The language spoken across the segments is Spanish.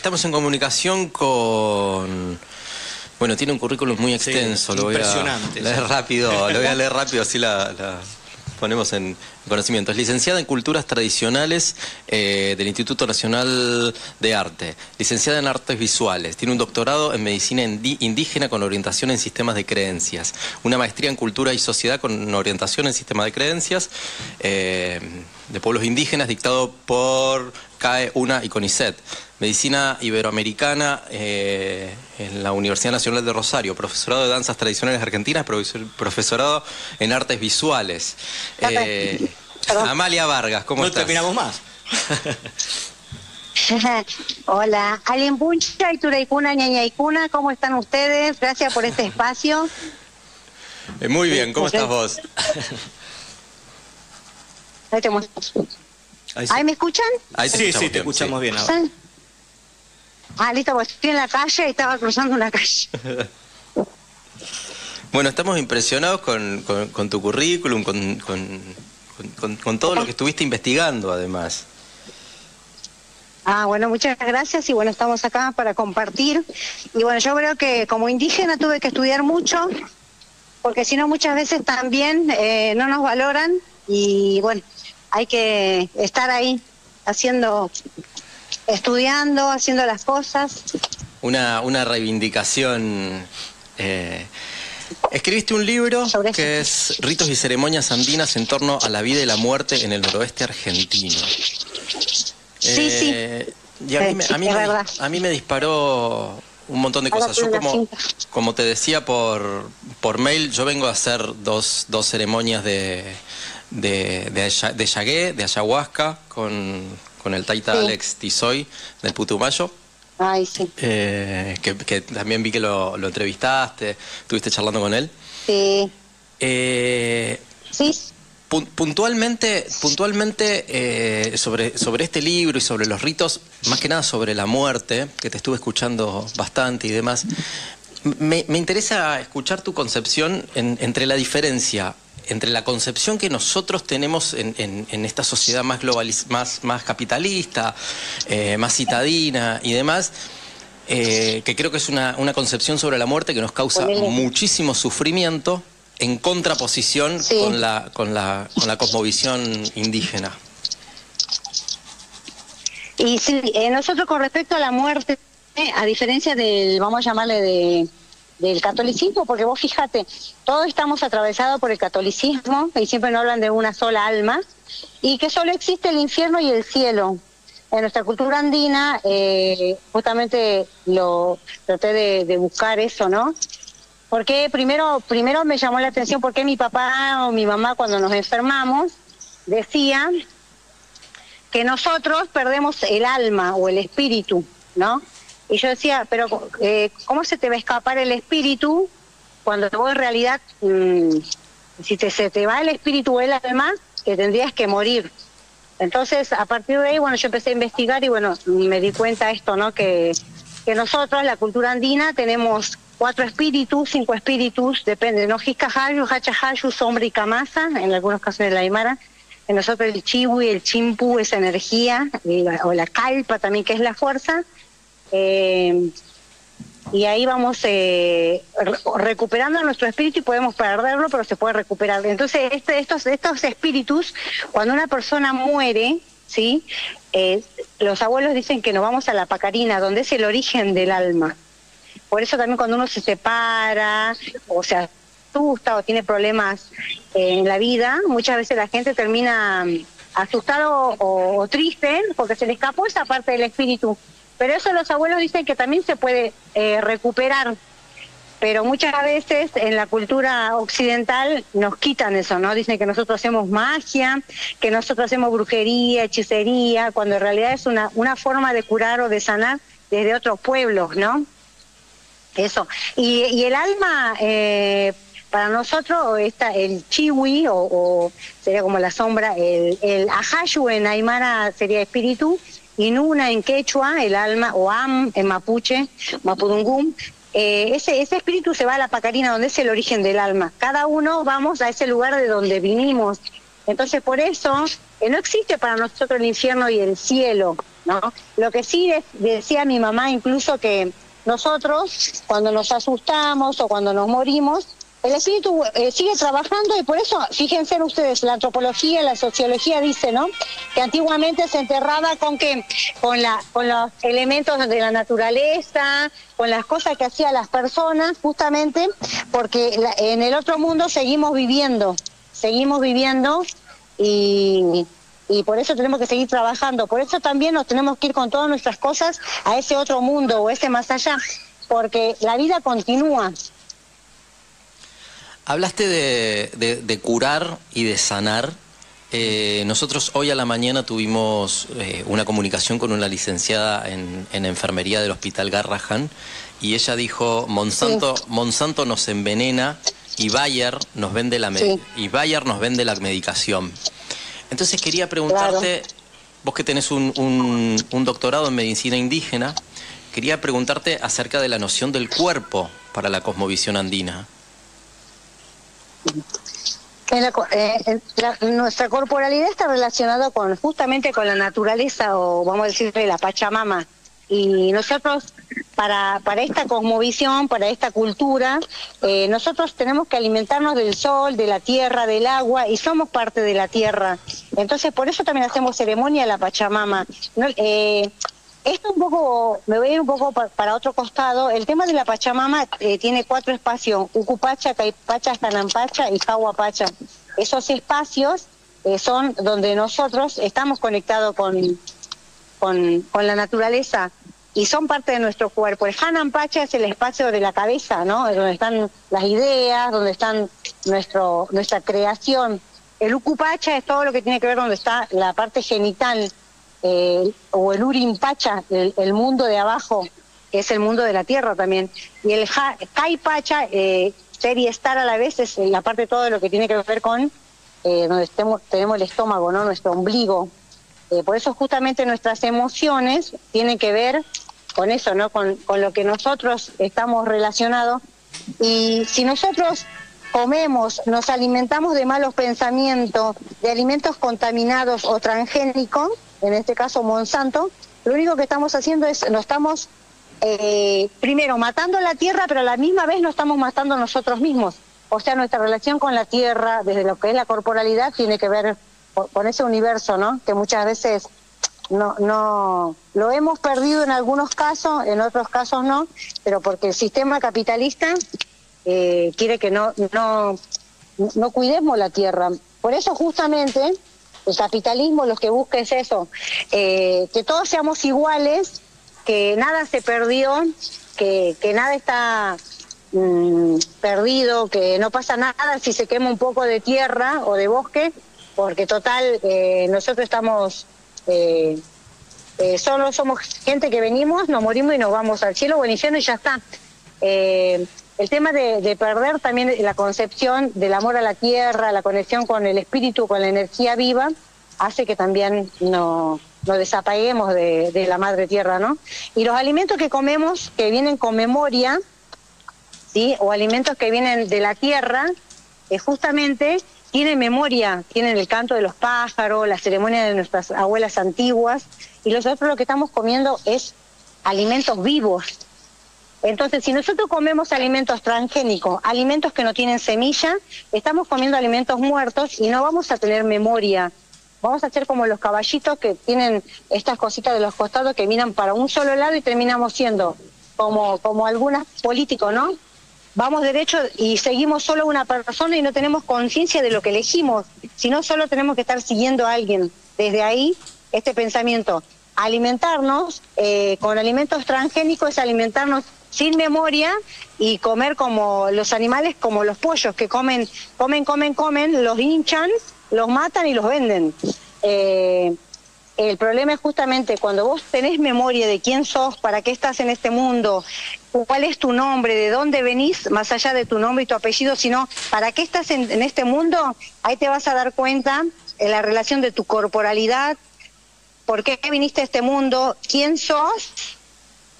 Estamos en comunicación con... Bueno, tiene un currículum muy extenso, lo voy a leer rápido, lo voy a leer rápido, así la, ponemos en conocimiento. Es licenciada en Culturas Tradicionales eh, del Instituto Nacional de Arte, licenciada en Artes Visuales, tiene un doctorado en Medicina Indígena con orientación en Sistemas de Creencias, una maestría en Cultura y Sociedad con orientación en Sistemas de Creencias eh, de Pueblos Indígenas, dictado por CAE, UNA y CONICET. Medicina Iberoamericana eh, en la Universidad Nacional de Rosario, profesorado de Danzas Tradicionales Argentinas, profesorado en Artes Visuales. Eh, Amalia Vargas, ¿cómo estás? No terminamos más. Hola, Alimpuncha y Turaicuna, Ñañaicuna, ¿cómo están ustedes? Gracias por este espacio. Eh, muy bien, ¿cómo estás vos? Ahí, te ¿Ahí me escuchan? Ahí sí, sí, te escuchamos bien ahora. Ah, listo, pues estoy en la calle y estaba cruzando una calle. bueno, estamos impresionados con, tu currículum, con, todo lo que estuviste investigando además. Ah, bueno, muchas gracias y bueno, estamos acá para compartir. Y bueno, yo creo que como indígena tuve que estudiar mucho, porque si no muchas veces también eh, no nos valoran y bueno, hay que estar ahí haciendo estudiando, haciendo las cosas. Una, una reivindicación. Eh, escribiste un libro que es Ritos y ceremonias andinas en torno a la vida y la muerte en el noroeste argentino. Sí, sí. Eh, y a, mí, me, a, mí me, disparó un montón de cosas. Yo como, como te decía por, por mail, yo vengo a hacer dos, dos ceremonias de, de, de, de, yagué, de ayahuasca, con, con el Taita Alex Tizoy del Putumayo. Ay, sí. Eh, que, también vi que lo, entrevistaste, estuviste charlando con él. Sí. Eh, sí. Puntualmente, puntualmente eh, sobre, sobre este libro y sobre los ritos, más que nada sobre la muerte, que te estuve escuchando bastante y demás, me, interesa escuchar tu concepción entre la diferencia entre la concepción que nosotros tenemos en, esta sociedad más, más, más capitalista, eh, más citadina y demás, eh, que creo que es una, concepción sobre la muerte que nos causa muchísimo sufrimiento en contraposición con, la, con, la, con la cosmovisión indígena. Y sí, eh, nosotros con respecto a la muerte, a diferencia del, vamos a llamarle de del catolicismo, porque vos fíjate, todos estamos atravesados por el catolicismo y siempre nos hablan de una sola alma y que solo existe el infierno y el cielo. En nuestra cultura andina, eh, justamente lo traté de, buscar eso, ¿no? Porque primero, primero me llamó la atención porque mi papá o mi mamá cuando nos enfermamos decía que nosotros perdemos el alma o el espíritu, ¿no? Y yo decía, pero eh, ¿cómo se te va a escapar el espíritu cuando vos en realidad, mm, si te, se te va el espíritu o el alma, que tendrías que morir? Entonces, a partir de ahí, bueno, yo empecé a investigar y bueno, me di cuenta esto, ¿no? Que, que nosotros, la cultura andina, tenemos cuatro espíritus, cinco espíritus, depende, ¿no? Jicajayu, Hachahayu, Sombra y Kamasa, en algunos casos de la Aymara. En nosotros el chiwi, el chimpu, esa energía, o la calpa también, que es la fuerza eh, y ahí vamos eh, recuperando nuestro espíritu y podemos perderlo, pero se puede recuperar. Entonces, este, estos, estos espíritus, cuando una persona muere, ¿sí? Eh, los abuelos dicen que nos vamos a la pacarina, donde es el origen del alma. Por eso también cuando uno se separa o se asusta o tiene problemas en la vida, muchas veces la gente termina asustado o, o triste porque se le escapó esa parte del espíritu pero eso los abuelos dicen que también se puede eh, recuperar. Pero muchas veces en la cultura occidental nos quitan eso, ¿no? Dicen que nosotros hacemos magia, que nosotros hacemos brujería, hechicería, cuando en realidad es una, una forma de curar o de sanar desde otros pueblos, ¿no? Eso. Y, el alma, eh, para nosotros, está el chiwi, o, sería como la sombra, el, el en Aymara sería espíritu, Inuna en quechua, el alma, o Am en mapuche, mapudungum, eh, ese, ese espíritu se va a la pacarina, donde es el origen del alma. Cada uno vamos a ese lugar de donde vinimos. Entonces, por eso eh, no existe para nosotros el infierno y el cielo, ¿no? Lo que sí decía mi mamá incluso que nosotros, cuando nos asustamos o cuando nos morimos, el espíritu eh, sigue trabajando y por eso, fíjense ustedes, la antropología, la sociología dice, ¿no? Que antiguamente se enterraba con que con la con los elementos de la naturaleza, con las cosas que hacían las personas, justamente porque en el otro mundo seguimos viviendo, seguimos viviendo y y por eso tenemos que seguir trabajando. Por eso también nos tenemos que ir con todas nuestras cosas a ese otro mundo o ese más allá, porque la vida continúa. Hablaste de, curar y de sanar. Eh, nosotros hoy a la mañana tuvimos eh, una comunicación con una licenciada en, enfermería del Hospital Garrahan y ella dijo, Monsanto, Monsanto nos envenena y Bayer nos vende la y Bayer nos vende la medicación. Entonces quería preguntarte, vos que tenés un, un doctorado en medicina indígena, quería preguntarte acerca de la noción del cuerpo para la cosmovisión andina. Eh, nuestra corporalidad está relacionada con justamente con la naturaleza o vamos a decirle la Pachamama. Y nosotros para para esta cosmovisión para esta cultura eh, nosotros tenemos que alimentarnos del sol de la tierra del agua y somos parte de la tierra. Entonces por eso también hacemos ceremonia a la Pachamama. Eh, esto un poco, me voy a ir un poco para, otro costado. El tema de la Pachamama eh, tiene cuatro espacios, Ucupacha, Caipacha, Canampacha y Jahuapacha. Esos espacios eh, son donde nosotros estamos conectados con, con, la naturaleza y son parte de nuestro cuerpo. El Hanampacha es el espacio de la cabeza, ¿no? Es donde están las ideas, donde están nuestro, nuestra creación. El Ucupacha es todo lo que tiene que ver donde está la parte genital eh, o el Urimpacha, el, el, mundo de abajo, que es el mundo de la tierra también. Y el Caipacha, eh, ser y estar a la vez, es la parte de todo lo que tiene que ver con eh, donde estemos, tenemos el estómago, ¿no? nuestro ombligo. Eh, por eso justamente nuestras emociones tienen que ver con eso, ¿no? Con, con lo que nosotros estamos relacionados. Y si nosotros comemos, nos alimentamos de malos pensamientos, de alimentos contaminados o transgénicos, en este caso Monsanto, lo único que estamos haciendo es, nos estamos eh, primero matando la tierra, pero a la misma vez nos estamos matando nosotros mismos. O sea, nuestra relación con la tierra, desde lo que es la corporalidad, tiene que ver con ese universo, ¿no? Que muchas veces no, no lo hemos perdido en algunos casos, en otros casos no, pero porque el sistema capitalista eh, quiere que no, no, no cuidemos la tierra. Por eso justamente el capitalismo lo que busca es eso, eh, que todos seamos iguales, que nada se perdió, que, que nada está mm, perdido, que no pasa nada si se quema un poco de tierra o de bosque, porque total, eh, nosotros estamos, eh, solo somos gente que venimos, nos morimos y nos vamos al cielo o al y ya está. El tema de, perder también la concepción del amor a la tierra, la conexión con el espíritu, con la energía viva, hace que también no, nos desapaguemos de, la madre tierra, ¿no? Y los alimentos que comemos, que vienen con memoria, ¿sí? O alimentos que vienen de la tierra, eh, justamente tienen memoria, tienen el canto de los pájaros, la ceremonia de nuestras abuelas antiguas, y nosotros lo que estamos comiendo es alimentos vivos, entonces, si nosotros comemos alimentos transgénicos, alimentos que no tienen semilla, estamos comiendo alimentos muertos y no vamos a tener memoria. Vamos a hacer como los caballitos que tienen estas cositas de los costados que miran para un solo lado y terminamos siendo como, como algunos políticos, ¿no? Vamos derecho y seguimos solo una persona y no tenemos conciencia de lo que elegimos, sino solo tenemos que estar siguiendo a alguien. Desde ahí, este pensamiento, alimentarnos eh, con alimentos transgénicos es alimentarnos sin memoria y comer como los animales, como los pollos que comen, comen, comen, comen, los hinchan, los matan y los venden. Eh, el problema es justamente cuando vos tenés memoria de quién sos, para qué estás en este mundo, cuál es tu nombre, de dónde venís, más allá de tu nombre y tu apellido, sino para qué estás en, en este mundo, ahí te vas a dar cuenta en la relación de tu corporalidad, por qué viniste a este mundo, quién sos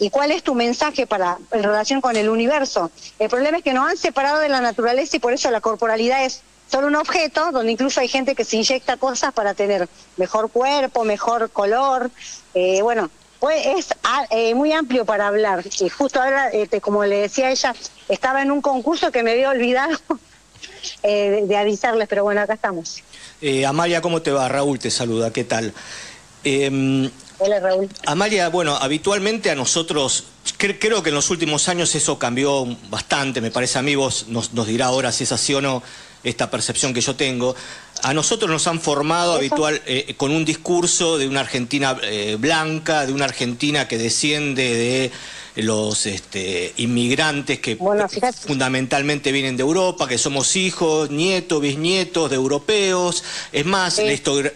y cuál es tu mensaje para en relación con el universo. El problema es que nos han separado de la naturaleza y por eso la corporalidad es son un objeto donde incluso hay gente que se inyecta cosas para tener mejor cuerpo, mejor color. Eh, bueno, pues es ah, eh, muy amplio para hablar. Y justo ahora, este, como le decía ella, estaba en un concurso que me había olvidado eh, de, avisarles, pero bueno, acá estamos. Amalia, ¿cómo te va? Raúl te saluda, ¿qué tal? Hola, Raúl. Amalia, bueno, habitualmente a nosotros, creo que en los últimos años eso cambió bastante, me parece a mí, vos nos, nos dirá ahora si es así o no, esta percepción que yo tengo. A nosotros nos han formado habitual eh, con un discurso de una Argentina eh, blanca, de una Argentina que desciende de los este, inmigrantes que fundamentalmente vienen de Europa, que somos hijos, nietos, bisnietos de europeos. Es más,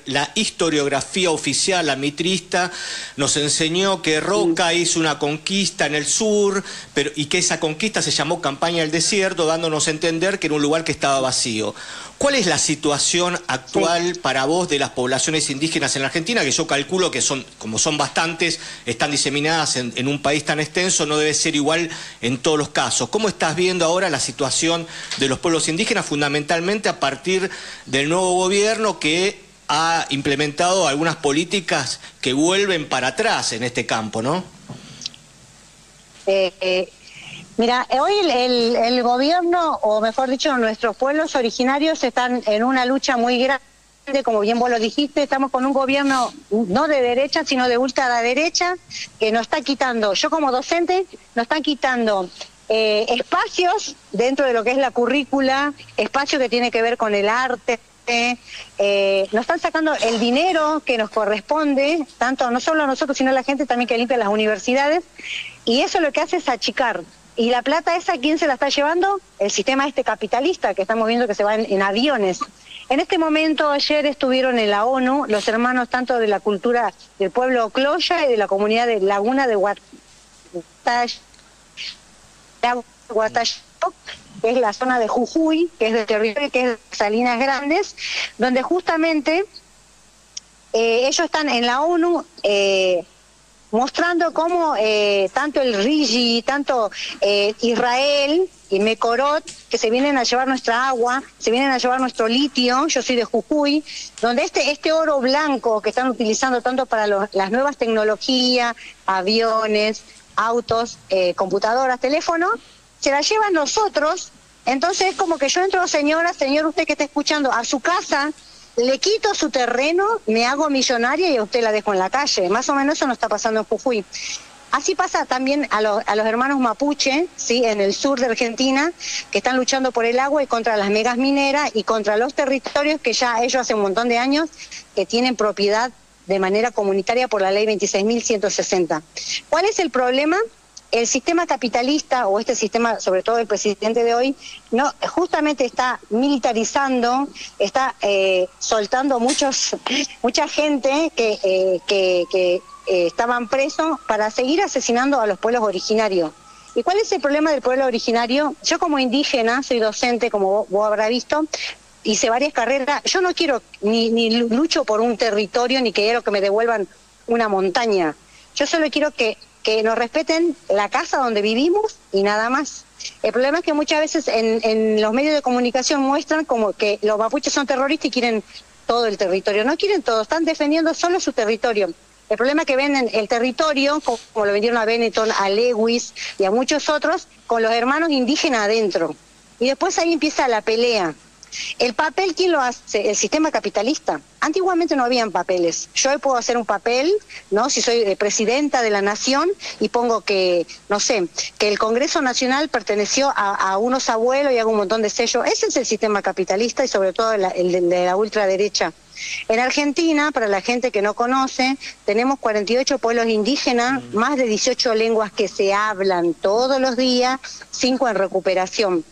la, historiografía oficial, la mitrista, nos enseñó que Roca hizo una conquista en el sur pero, y que esa conquista se llamó Campaña del Desierto, dándonos a entender que era un lugar que estaba vacío. ¿Cuál es la situación actual para vos de las poblaciones indígenas en la Argentina? Que yo calculo que son, como son bastantes, están diseminadas en, un país tan extenso, no debe ser igual en todos los casos. ¿Cómo estás viendo ahora la situación de los pueblos indígenas, fundamentalmente a partir del nuevo gobierno que ha implementado algunas políticas que vuelven para atrás en este campo, ¿no? Eh, eh, Mira, hoy el, gobierno, o mejor dicho, nuestros pueblos originarios están en una lucha muy grande, como bien vos lo dijiste, estamos con un gobierno no de derecha, sino de ultraderecha, que nos está quitando, yo como docente, nos están quitando eh, espacios dentro de lo que es la currícula, espacio que tiene que ver con el arte, eh, nos están sacando el dinero que nos corresponde, tanto no solo a nosotros, sino a la gente también que limpia las universidades, y eso lo que hace es achicar ¿Y la plata esa quién se la está llevando? El sistema este capitalista que estamos viendo que se va en, aviones. En este momento, ayer estuvieron en la ONU los hermanos tanto de la cultura del pueblo Cloya y de la comunidad de Laguna de Guatash, que es la zona de Jujuy, que es de territorio, que es Salinas Grandes, donde justamente eh, ellos están en la ONU eh, mostrando cómo eh, tanto el Rigi, tanto eh, Israel y Mecorot, que se vienen a llevar nuestra agua, se vienen a llevar nuestro litio, yo soy de Jujuy, donde este, este oro blanco que están utilizando tanto para las nuevas tecnologías, aviones, autos, eh, computadoras, teléfonos, se la llevan nosotros, entonces es como que yo entro, señora, señor, usted que está escuchando, a su casa, le quito su terreno, me hago millonaria y a usted la dejo en la calle. Más o menos eso no está pasando en Jujuy. Así pasa también a, a, los hermanos mapuche, ¿sí? en el sur de Argentina, que están luchando por el agua y contra las megas mineras y contra los territorios que ya ellos hace un montón de años que tienen propiedad de manera comunitaria por la ley 26.160. ¿Cuál es el problema? El sistema capitalista o este sistema, sobre todo el presidente de hoy, no justamente está militarizando, está eh, soltando muchos mucha gente que, eh, que, eh, estaban presos para seguir asesinando a los pueblos originarios. ¿Y cuál es el problema del pueblo originario? Yo como indígena, soy docente, como vos, vos habrás visto, hice varias carreras. Yo no quiero ni, ni lucho por un territorio ni quiero que me devuelvan una montaña. Yo solo quiero que que nos respeten la casa donde vivimos y nada más. El problema es que muchas veces en, los medios de comunicación muestran como que los mapuches son terroristas y quieren todo el territorio. No quieren todo, están defendiendo solo su territorio. El problema es que ven el territorio, como, lo vendieron a Benetton, a Lewis y a muchos otros, con los hermanos indígenas adentro. Y después ahí empieza la pelea. El papel, ¿quién lo hace? El sistema capitalista. Antiguamente no habían papeles. Yo hoy puedo hacer un papel, ¿no? Si soy eh, presidenta de la nación y pongo que, no sé, que el Congreso Nacional perteneció a, unos abuelos y hago un montón de sellos. Ese es el sistema capitalista y sobre todo el, de la ultraderecha. En Argentina, para la gente que no conoce, tenemos 48 pueblos indígenas, mm. más de 18 lenguas que se hablan todos los días, 5 en recuperación.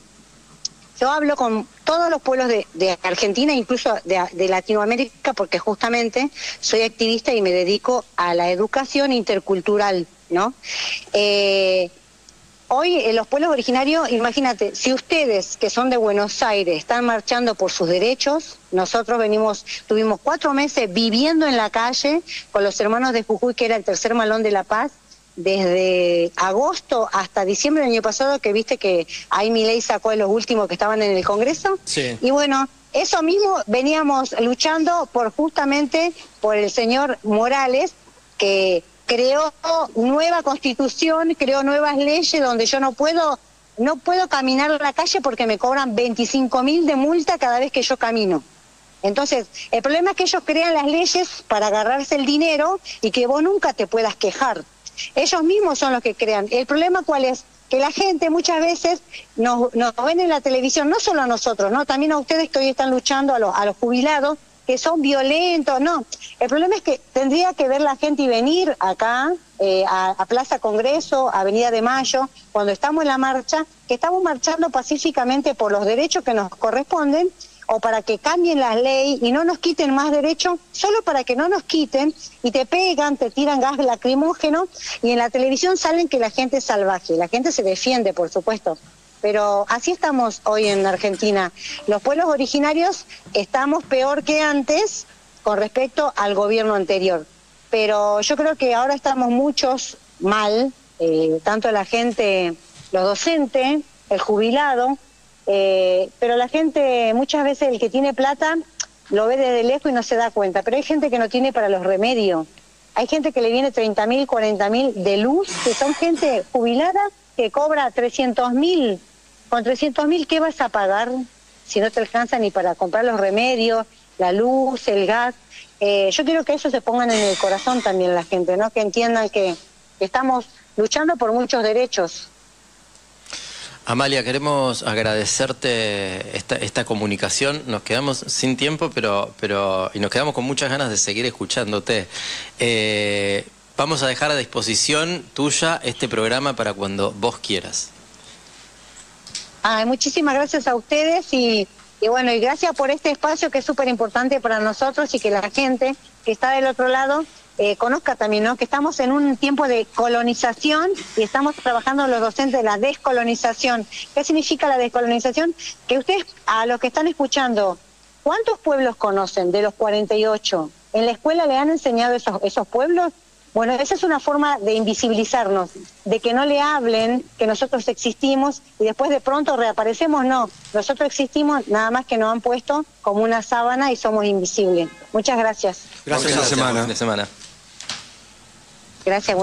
Yo hablo con todos los pueblos de, Argentina, incluso de, Latinoamérica, porque justamente soy activista y me dedico a la educación intercultural, ¿no? Eh, hoy en los pueblos originarios, imagínate, si ustedes que son de Buenos Aires están marchando por sus derechos, nosotros venimos, tuvimos cuatro meses viviendo en la calle con los hermanos de Jujuy, que era el tercer malón de la paz, desde agosto hasta diciembre del año pasado, que viste que ahí mi ley sacó a los últimos que estaban en el Congreso. Y bueno, eso mismo veníamos luchando por justamente por el señor Morales, que creó nueva constitución, creó nuevas leyes donde yo no puedo no puedo caminar a la calle porque me cobran 25 mil de multa cada vez que yo camino. Entonces, el problema es que ellos crean las leyes para agarrarse el dinero y que vos nunca te puedas quejar. Ellos mismos son los que crean. El problema cuál es? Que la gente muchas veces nos, nos ven en la televisión, no solo a nosotros, no también a ustedes que hoy están luchando, a los, a los jubilados, que son violentos, no. El problema es que tendría que ver la gente y venir acá eh, a, Plaza Congreso, Avenida de Mayo, cuando estamos en la marcha, que estamos marchando pacíficamente por los derechos que nos corresponden o para que cambien la ley y no nos quiten más derechos, solo para que no nos quiten y te pegan, te tiran gas lacrimógeno y en la televisión salen que la gente es salvaje. La gente se defiende, por supuesto, pero así estamos hoy en Argentina. Los pueblos originarios estamos peor que antes con respecto al gobierno anterior. Pero yo creo que ahora estamos muchos mal, eh, tanto la gente, los docentes, el jubilado, eh, pero la gente, muchas veces el que tiene plata lo ve desde lejos y no se da cuenta, pero hay gente que no tiene para los remedios. Hay gente que le viene 30 mil, 40 mil de luz, que son gente jubilada que cobra 300 mil con 300 mil, ¿qué vas a pagar si no te alcanza ni para comprar los remedios, la luz, el gas? Eh, yo quiero que eso se pongan en el corazón también la gente, ¿no? Que entiendan que estamos luchando por muchos derechos. Amalia, queremos agradecerte esta, comunicación. Nos quedamos sin tiempo, pero, pero y nos quedamos con muchas ganas de seguir escuchándote. Eh, vamos a dejar a disposición tuya este programa para cuando vos quieras muchísimas gracias a ustedes y, bueno, y gracias por este espacio que es súper importante para nosotros y que la gente que está del otro lado eh, conozca también, ¿no? Que estamos en un tiempo de colonización y estamos trabajando los docentes de la descolonización. ¿Qué significa la descolonización? Que ustedes, a los que están escuchando, ¿cuántos pueblos conocen de los 48? ¿En la escuela le han enseñado esos, esos pueblos? Bueno, esa es una forma de invisibilizarnos, de que no le hablen que nosotros existimos y después de pronto reaparecemos. No, nosotros existimos, nada más que nos han puesto como una sábana y somos invisibles. Muchas gracias. Gracias, semana. semana. Gracias,